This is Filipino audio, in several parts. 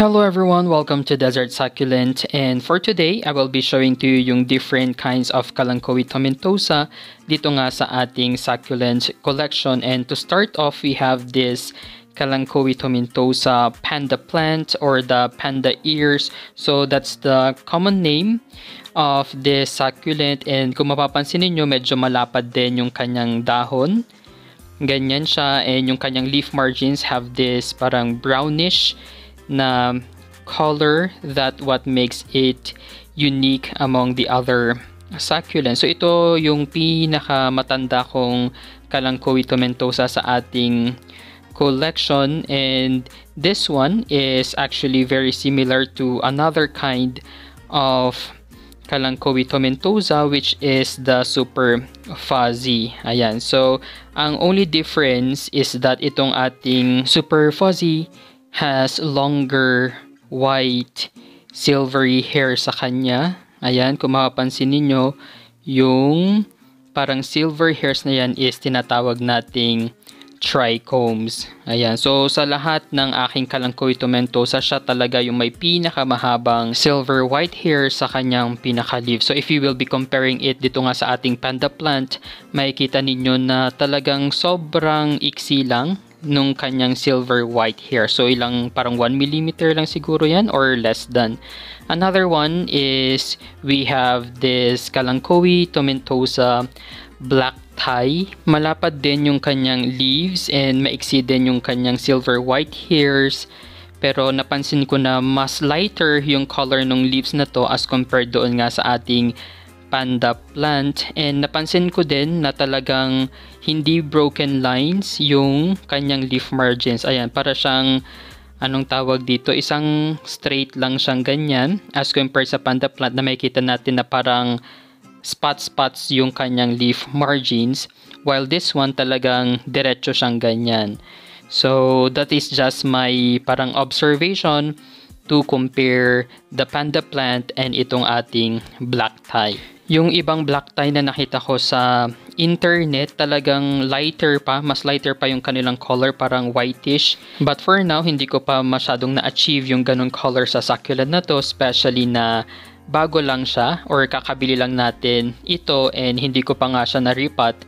Hello everyone, welcome to Desert Succulent. And for today I will be showing to you yung different kinds of Kalanchoe tomentosa dito nga sa ating succulent collection. And to start off we have this Kalanchoe tomentosa panda plant or the panda ears. So that's the common name of this succulent. And kung mapapansin niyo medyo malapad din yung kanyang dahon. Ganyan siya. And yung kanyang leaf margins have this parang brownish na color that what makes it unique among the other succulents. So ito yung pinaka matanda kong Kalanchoe tomentosa sa ating collection and this one is actually very similar to another kind of Kalanchoe tomentosa which is the super fuzzy. Ayan. So ang only difference is that itong ating super fuzzy has longer white silvery hair sa kanya. Ayan, kung mapapansin ninyo, yung parang silver hairs na yan is tinatawag nating trichomes. Ayan. So, sa lahat ng aking Kalanchoe tomentosa, siya talaga yung may pinakamahabang silver white hair sa kanyang pinaka-leaf. So, if you will be comparing it dito nga sa ating panda plant, makikita ninyo na talagang sobrang iksi lang nung kanyang silver white hair. So ilang parang 1 mm lang siguro yan or less than. Another one is we have this Kalanchoe tomentosa black tie. Malapad din yung kanyang leaves and maiksi din yung kanyang silver white hairs. Pero napansin ko na mas lighter yung color ng leaves na to as compared doon nga sa ating panda plant and napansin ko din na talagang hindi broken lines yung kanyang leaf margins. Ayan, para siyang anong tawag dito, isang straight lang siyang ganyan as compared sa panda plant na makikita natin na parang spot-spots yung kanyang leaf margins while this one talagang diretso siyang ganyan. So, that is just my parang observation to compare the panda plant and itong ating black tie. Yung ibang black tie na nakita ko sa internet, talagang lighter pa, mas lighter pa yung kanilang color, parang whitish. But for now, hindi ko pa masyadong na-achieve yung ganong color sa succulent na to, especially na bago lang siya or kakabili lang natin ito and hindi ko pa nga siya na-repat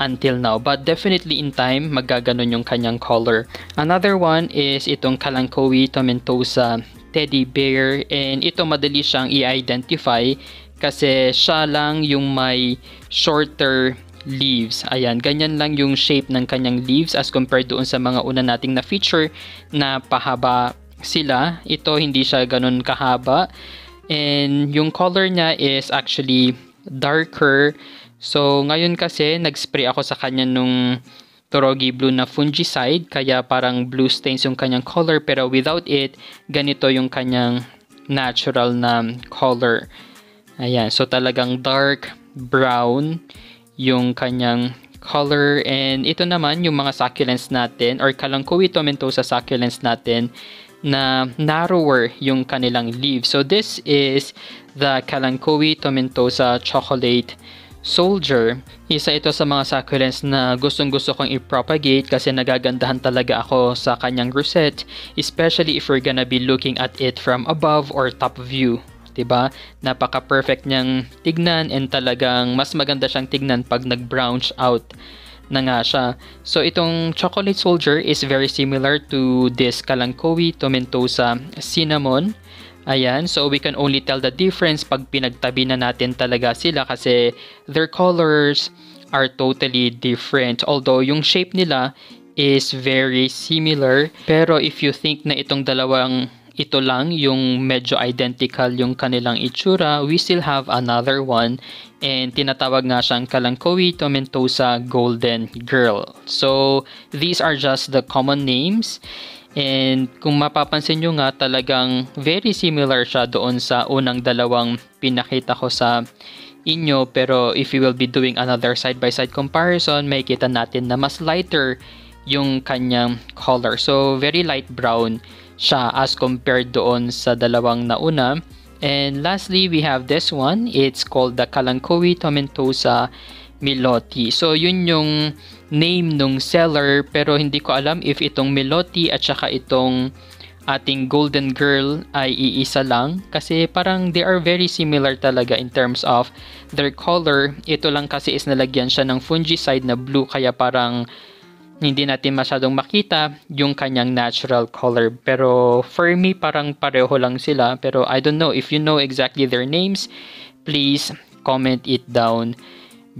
until now. But definitely in time, magaganon yung kanyang color. Another one is itong Kalanchoe tomentosa teddy bear and ito madali siyang i-identify kasi siya lang yung may shorter leaves. Ayan, ganyan lang yung shape ng kanyang leaves as compared doon sa mga una nating na feature na pahaba sila. Ito hindi siya ganun kahaba. And yung color niya is actually darker. So ngayon kasi nag-spray ako sa kanya nung Torogi Blue na fungicide kaya parang blue stains yung kanyang color pero without it ganito yung kanyang natural na color. Ayan, so talagang dark brown yung kanyang color and ito naman yung mga succulents natin or Kalanchoe tomentosa succulents natin na narrower yung kanilang leaves. So this is the Kalanchoe tomentosa chocolate soldier. Isa ito sa mga succulents na gustong gusto kong i-propagate kasi nagagandahan talaga ako sa kanyang rosette especially if we're gonna be looking at it from above or top view. 'Di ba? Napaka-perfect niyang tignan and talagang mas maganda siyang tignan pag nag-browns out na nga siya. So itong chocolate soldier is very similar to this Kalanchoe tomentosa cinnamon. Ayan, so we can only tell the difference pag pinagtabi na natin talaga sila kasi their colors are totally different. Although yung shape nila is very similar. Pero if you think na itong dalawang ito lang yung medyo identical yung kanilang itsura, we still have another one and tinatawag nga siyang Kalanchoe tomentosa golden girl. So, these are just the common names and kung mapapansin nyo nga talagang very similar siya doon sa unang dalawang pinakita ko sa inyo pero if you will be doing another side-by-side -side comparison, may kita natin na mas lighter yung kanyang color. So, very light brown siya as compared doon sa dalawang nauna. And lastly, we have this one. It's called the Kalanchoe Tomentosa Milotti. So, yun yung name nung seller pero hindi ko alam if itong Milotti at saka itong ating golden girl ay iisa lang kasi parang they are very similar talaga in terms of their color. Ito lang kasi is nalagyan siya ng fungicide na blue kaya parang hindi natin masyadong makita yung kanyang natural color. Pero for me, parang pareho lang sila. Pero I don't know if you know exactly their names, please comment it down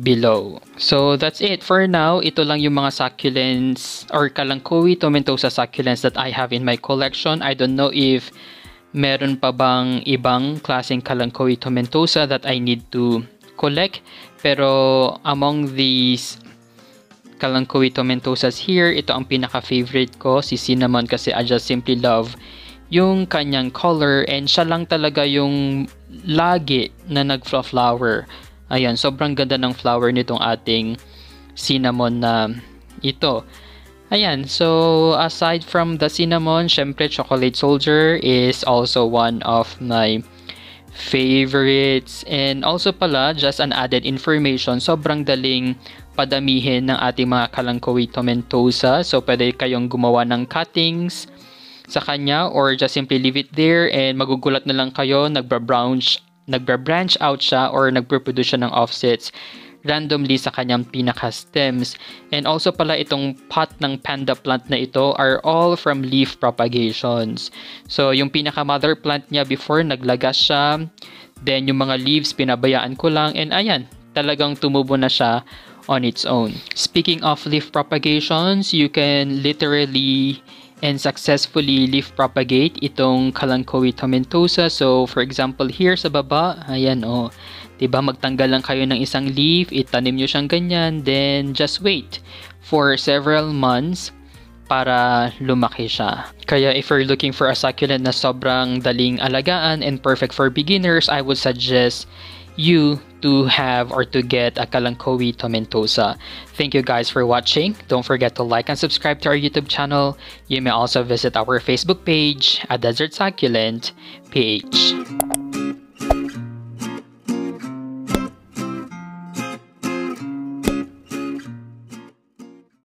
below. So that's it for now. Ito lang yung mga succulents or kalangkowi tomentosa succulents that I have in my collection. I don't know if meron pa bang ibang klaseng kalangkowi tomentosa that I need to collect. Pero among these kalangkowi tomentosas here, ito ang pinaka-favorite ko, si Cinnamon kasi I just simply love yung kanyang color and siya lang talaga yung lagi na nag-flower Ayan, sobrang ganda ng flower nitong ating cinnamon na ito. Ayan, so aside from the cinnamon, syempre chocolate soldier is also one of my favorites. And also pala, just an added information, sobrang daling padamihin ng ating mga kalangkowi tomentosa. So pwede kayong gumawa ng cuttings sa kanya or just simply leave it there and magugulat na lang kayo, nagbra-branch nagbra-branch out siya or nagproproduce siya ng offsets randomly sa kanyang pinaka-stems. And also pala itong pot ng panda plant na ito are all from leaf propagations. So yung pinaka-mother plant niya before naglagas siya, then yung mga leaves pinabayaan ko lang and ayan, talagang tumubo na siya on its own. Speaking of leaf propagations, you can literally and successfully leaf propagate itong Kalanchoe tomentosa. So, for example, here sa baba, ayan oh, 'di ba magtanggal lang kayo ng isang leaf, itanim niyo siyang ganyan, then just wait for several months para lumaki siya. Kaya if you're looking for a succulent na sobrang daling alagaan and perfect for beginners, I would suggest you to have or to get a Kalanchoe tomentosa. Thank you guys for watching. Don't forget to like and subscribe to our YouTube channel. You may also visit our Facebook page, A Desert Succulent PH.